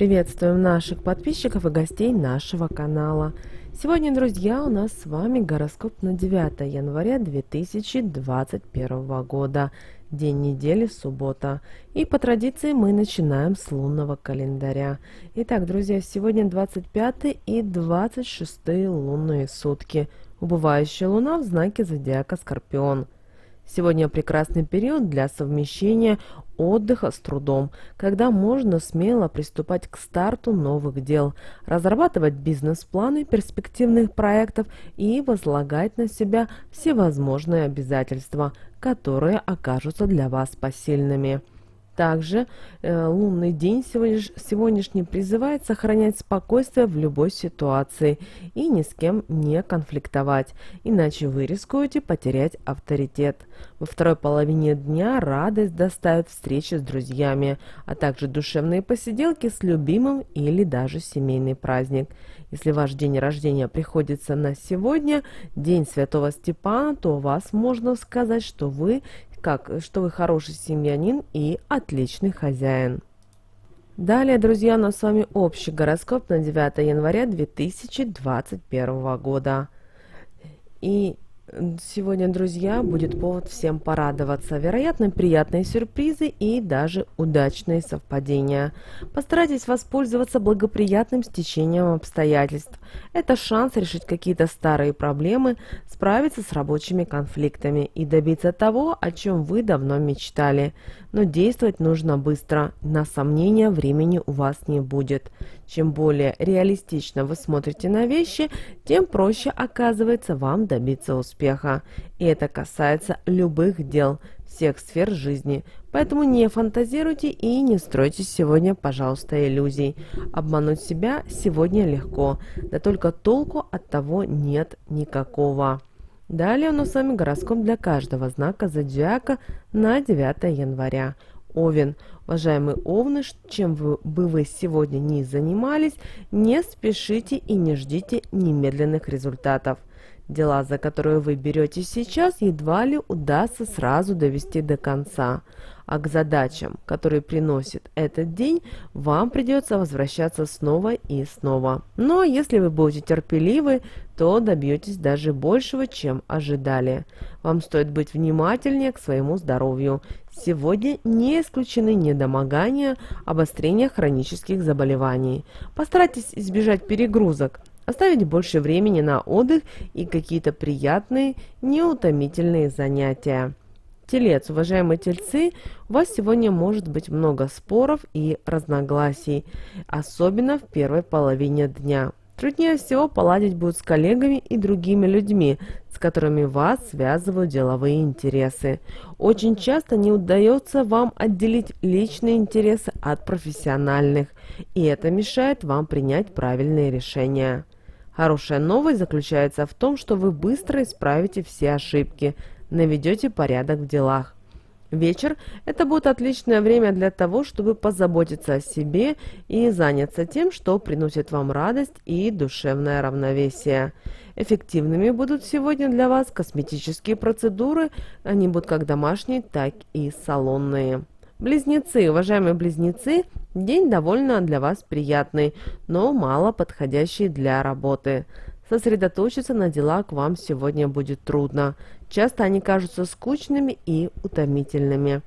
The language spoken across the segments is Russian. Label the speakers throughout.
Speaker 1: Приветствуем наших подписчиков и гостей нашего канала. Сегодня, друзья, у нас с вами гороскоп на 9 января 2021 года, день недели, суббота. И по традиции мы начинаем с лунного календаря. Итак, друзья, сегодня 25 и 26 лунные сутки. Убывающая луна в знаке зодиака Скорпион – Сегодня прекрасный период для совмещения отдыха с трудом, когда можно смело приступать к старту новых дел, разрабатывать бизнес-планы перспективных проектов и возлагать на себя всевозможные обязательства, которые окажутся для вас посильными. Также э, лунный день сегодняш, сегодняшний призывает сохранять спокойствие в любой ситуации и ни с кем не конфликтовать, иначе вы рискуете потерять авторитет. Во второй половине дня радость доставит встречи с друзьями, а также душевные посиделки с любимым или даже семейный праздник. Если ваш день рождения приходится на сегодня, день Святого Степана, то вас можно сказать, что вы как, что вы хороший семьянин и отличный хозяин. Далее, друзья, у нас с вами общий гороскоп на 9 января 2021 года. И Сегодня, друзья, будет повод всем порадоваться. Вероятно, приятные сюрпризы и даже удачные совпадения. Постарайтесь воспользоваться благоприятным стечением обстоятельств. Это шанс решить какие-то старые проблемы, справиться с рабочими конфликтами и добиться того, о чем вы давно мечтали. Но действовать нужно быстро, на сомнения времени у вас не будет. Чем более реалистично вы смотрите на вещи, тем проще оказывается вам добиться успеха. И это касается любых дел, всех сфер жизни. Поэтому не фантазируйте и не стройте сегодня, пожалуйста, иллюзий. Обмануть себя сегодня легко, да только толку от того нет никакого. Далее у нас с вами гороскоп для каждого знака зодиака на 9 января. Овен. Уважаемые овны, чем вы, бы вы сегодня ни занимались, не спешите и не ждите немедленных результатов. Дела, за которые вы берете сейчас, едва ли удастся сразу довести до конца. А к задачам, которые приносит этот день, вам придется возвращаться снова и снова. Но если вы будете терпеливы, то добьетесь даже большего, чем ожидали. Вам стоит быть внимательнее к своему здоровью. Сегодня не исключены недомогания, обострение хронических заболеваний. Постарайтесь избежать перегрузок, оставить больше времени на отдых и какие-то приятные, неутомительные занятия. Телец, уважаемые тельцы, у вас сегодня может быть много споров и разногласий, особенно в первой половине дня. Труднее всего поладить будет с коллегами и другими людьми, с которыми вас связывают деловые интересы. Очень часто не удается вам отделить личные интересы от профессиональных, и это мешает вам принять правильные решения. Хорошая новость заключается в том, что вы быстро исправите все ошибки, наведете порядок в делах. Вечер – это будет отличное время для того, чтобы позаботиться о себе и заняться тем, что приносит вам радость и душевное равновесие. Эффективными будут сегодня для вас косметические процедуры, они будут как домашние, так и салонные. Близнецы, уважаемые близнецы, день довольно для вас приятный, но мало подходящий для работы. Сосредоточиться на делах вам сегодня будет трудно. Часто они кажутся скучными и утомительными.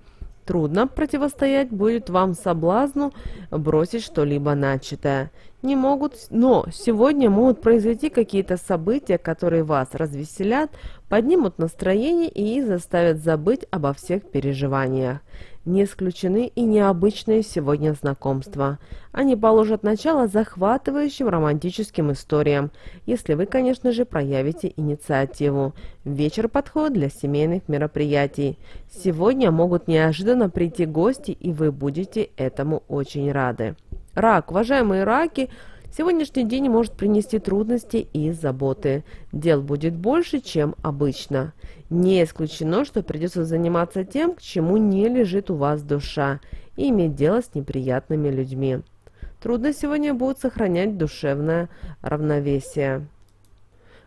Speaker 1: Трудно противостоять будет вам соблазну бросить что-либо начатое. Не могут, но сегодня могут произойти какие-то события, которые вас развеселят, поднимут настроение и заставят забыть обо всех переживаниях. Не исключены и необычные сегодня знакомства. Они положат начало захватывающим романтическим историям, если вы, конечно же, проявите инициативу. Вечер подходит для семейных мероприятий. Сегодня могут неожиданно прийти гости, и вы будете этому очень рады. Рак, уважаемые раки, Сегодняшний день может принести трудности и заботы. Дел будет больше, чем обычно. Не исключено, что придется заниматься тем, к чему не лежит у вас душа, и иметь дело с неприятными людьми. Трудно сегодня будет сохранять душевное равновесие.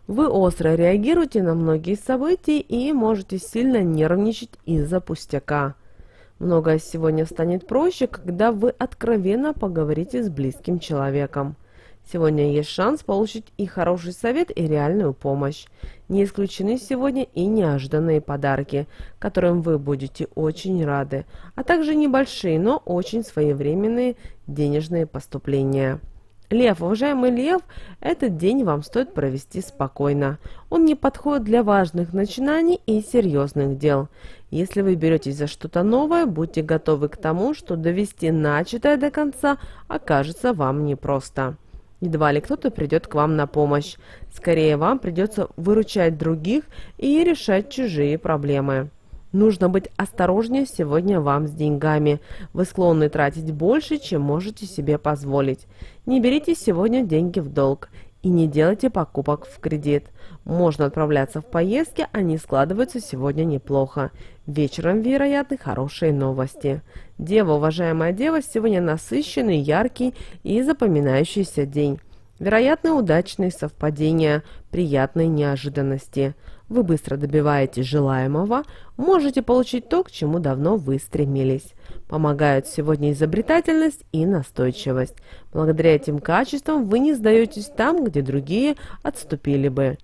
Speaker 1: Вы остро реагируете на многие события и можете сильно нервничать из-за пустяка. Многое сегодня станет проще, когда вы откровенно поговорите с близким человеком. Сегодня есть шанс получить и хороший совет, и реальную помощь. Не исключены сегодня и неожиданные подарки, которым вы будете очень рады, а также небольшие, но очень своевременные денежные поступления. Лев, уважаемый Лев, этот день вам стоит провести спокойно. Он не подходит для важных начинаний и серьезных дел. Если вы беретесь за что-то новое, будьте готовы к тому, что довести начатое до конца окажется вам непросто. Едва ли кто-то придет к вам на помощь. Скорее вам придется выручать других и решать чужие проблемы. Нужно быть осторожнее сегодня вам с деньгами. Вы склонны тратить больше, чем можете себе позволить. Не берите сегодня деньги в долг и не делайте покупок в кредит. Можно отправляться в поездки, они складываются сегодня неплохо. Вечером, вероятно, хорошие новости. Дева, уважаемая дева, сегодня насыщенный, яркий и запоминающийся день. Вероятно, удачные совпадения, приятные неожиданности. Вы быстро добиваетесь желаемого, можете получить то, к чему давно вы стремились. Помогают сегодня изобретательность и настойчивость. Благодаря этим качествам вы не сдаетесь там, где другие отступили бы.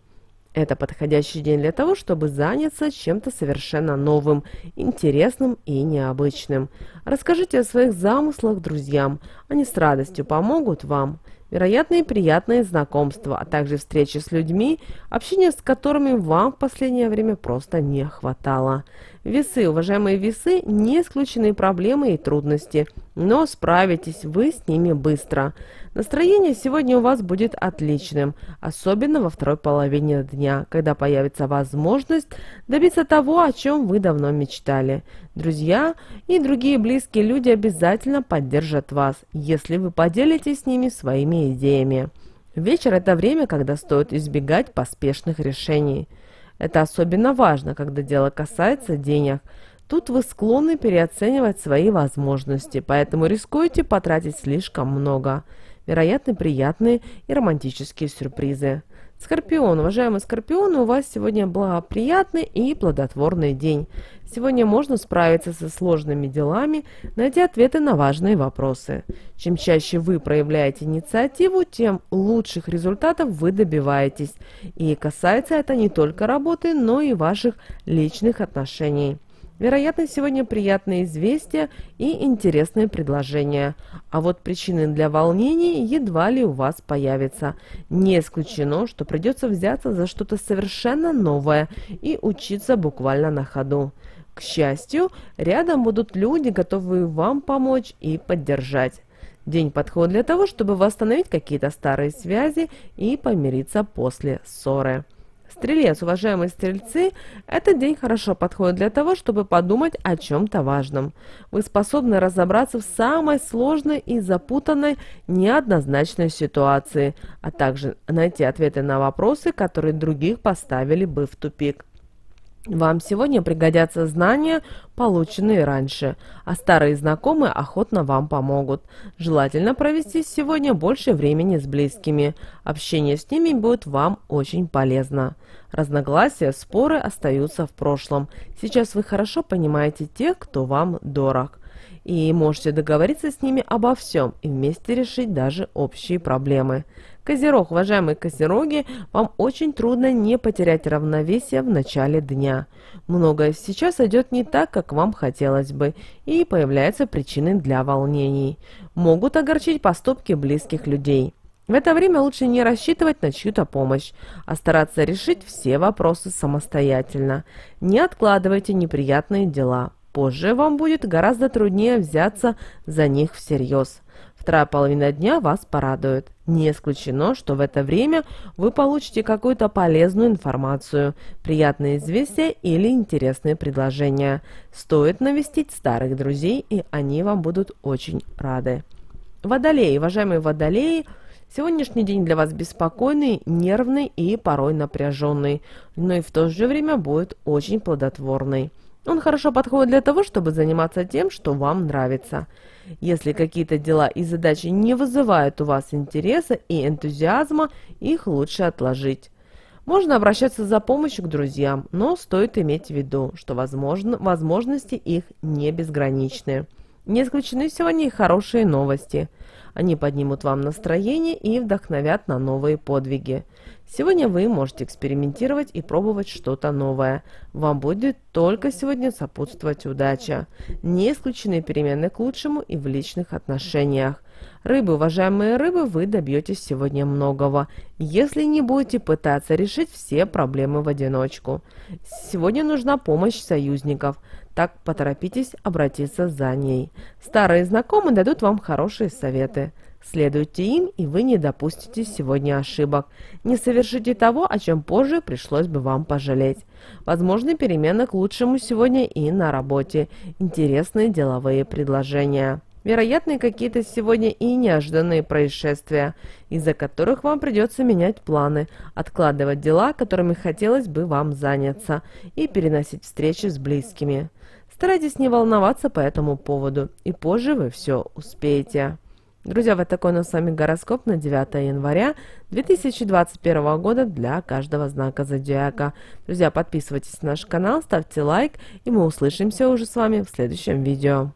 Speaker 1: Это подходящий день для того, чтобы заняться чем-то совершенно новым, интересным и необычным. Расскажите о своих замыслах друзьям, они с радостью помогут вам. Вероятные приятные знакомства, а также встречи с людьми, общение с которыми вам в последнее время просто не хватало. Весы, уважаемые весы, не исключены проблемы и трудности, но справитесь вы с ними быстро. Настроение сегодня у вас будет отличным, особенно во второй половине дня, когда появится возможность добиться того, о чем вы давно мечтали. Друзья и другие близкие люди обязательно поддержат вас, если вы поделитесь с ними своими идеями. Вечер – это время, когда стоит избегать поспешных решений. Это особенно важно, когда дело касается денег. Тут вы склонны переоценивать свои возможности, поэтому рискуете потратить слишком много. Вероятны приятные и романтические сюрпризы. Скорпион, уважаемые скорпионы, у вас сегодня благоприятный и плодотворный день. Сегодня можно справиться со сложными делами, найдя ответы на важные вопросы. Чем чаще вы проявляете инициативу, тем лучших результатов вы добиваетесь. И касается это не только работы, но и ваших личных отношений. Вероятно, сегодня приятные известия и интересные предложения. А вот причины для волнений едва ли у вас появятся. Не исключено, что придется взяться за что-то совершенно новое и учиться буквально на ходу. К счастью, рядом будут люди, готовые вам помочь и поддержать. День подходит для того, чтобы восстановить какие-то старые связи и помириться после ссоры. Стрелец, уважаемые стрельцы, этот день хорошо подходит для того, чтобы подумать о чем-то важном. Вы способны разобраться в самой сложной и запутанной неоднозначной ситуации, а также найти ответы на вопросы, которые других поставили бы в тупик. Вам сегодня пригодятся знания, полученные раньше, а старые знакомые охотно вам помогут. Желательно провести сегодня больше времени с близкими. Общение с ними будет вам очень полезно. Разногласия, споры остаются в прошлом. Сейчас вы хорошо понимаете тех, кто вам дорог и можете договориться с ними обо всем и вместе решить даже общие проблемы. Козерог, уважаемые козероги, вам очень трудно не потерять равновесие в начале дня. Многое сейчас идет не так, как вам хотелось бы, и появляются причины для волнений. Могут огорчить поступки близких людей. В это время лучше не рассчитывать на чью-то помощь, а стараться решить все вопросы самостоятельно. Не откладывайте неприятные дела. Позже вам будет гораздо труднее взяться за них всерьез. Вторая половина дня вас порадует. Не исключено, что в это время вы получите какую-то полезную информацию, приятные известия или интересные предложения. Стоит навестить старых друзей, и они вам будут очень рады. Водолеи, уважаемые водолеи, сегодняшний день для вас беспокойный, нервный и порой напряженный, но и в то же время будет очень плодотворный. Он хорошо подходит для того, чтобы заниматься тем, что вам нравится. Если какие-то дела и задачи не вызывают у вас интереса и энтузиазма, их лучше отложить. Можно обращаться за помощью к друзьям, но стоит иметь в виду, что возможно, возможности их не безграничны. Не исключены сегодня и хорошие новости. Они поднимут вам настроение и вдохновят на новые подвиги. Сегодня вы можете экспериментировать и пробовать что-то новое. Вам будет только сегодня сопутствовать удача. Не исключены перемены к лучшему и в личных отношениях. Рыбы, уважаемые рыбы, вы добьетесь сегодня многого, если не будете пытаться решить все проблемы в одиночку. Сегодня нужна помощь союзников, так поторопитесь обратиться за ней. Старые знакомые дадут вам хорошие советы. Следуйте им, и вы не допустите сегодня ошибок. Не совершите того, о чем позже пришлось бы вам пожалеть. Возможны перемены к лучшему сегодня и на работе. Интересные деловые предложения. Вероятны какие-то сегодня и неожиданные происшествия, из-за которых вам придется менять планы, откладывать дела, которыми хотелось бы вам заняться, и переносить встречи с близкими. Старайтесь не волноваться по этому поводу, и позже вы все успеете. Друзья, вот такой у нас с вами гороскоп на 9 января 2021 года для каждого знака зодиака. Друзья, подписывайтесь на наш канал, ставьте лайк, и мы услышимся уже с вами в следующем видео.